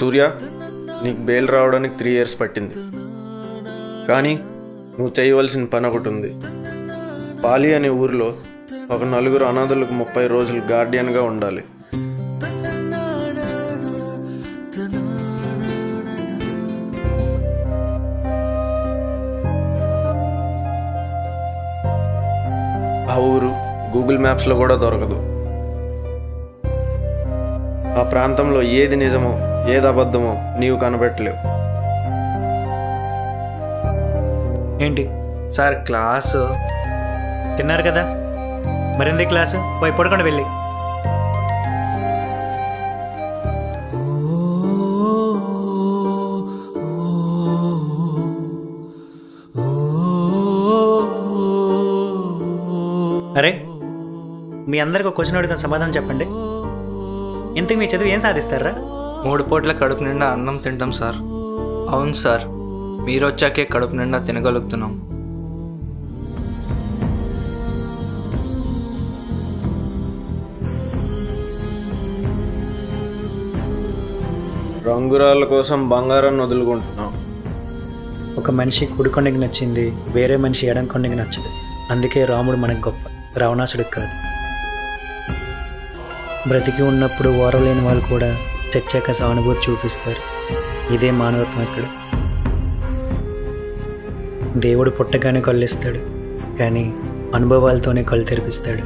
సూర్య నీకు బెయిల్ రావడానికి three years పట్టింది. కానీ నువ్వు చేయవలసిన పని ఒకటి ఉంది. పాలి అనే ఊరిలో ఒక నలుగురు అనాథులకు ముప్పై రోజులు గార్డియన్గా ఉండాలి. ఆ ఊరు గూగుల్ మ్యాప్స్లో కూడా దొరకదు. ఆ ప్రాంతంలో ఏది నిజమో ఏదబద్ధమో నీవు కనబెట్టలేవు. ఏంటి? Sir class. తిన్నారు కదా? మరింది క్లాసు? పోయి పడుకోండి వెళ్ళి. అరే మీ అందరికి ఒక క్వశ్చన్ అడుగుతాను సమాధానం చెప్పండి. ఇంతకు మీ చదువు ఏం సాధిస్తారా? మూడు పూట్ల కడుపు నిండా అన్నం తింటాం సార్. అవును సార్. మీరు వచ్చాకే కడుపు నిండా తినగలుగుతున్నాం. రంగురాళ్ళ కోసం బంగారాన్ని వదులుకుంటున్నాం. ఒక మనిషి కుడికొండకి నచ్చింది వేరే మనిషి ఎడం కొండకి నచ్చదు. అందుకే రాముడు మనకు గొప్ప రావణాసుడికి కాదు. బ్రతికి ఉన్నప్పుడు ఓరలేని వాళ్ళు కూడా చచ్చాక సానుభూతి చూపిస్తారు. ఇదే మానవత్వం ఇక్కడ. దేవుడు పుట్టగానే కళ్ళిస్తాడు కానీ అనుభవాలతోనే కళ్ళు తెరిపిస్తాడు.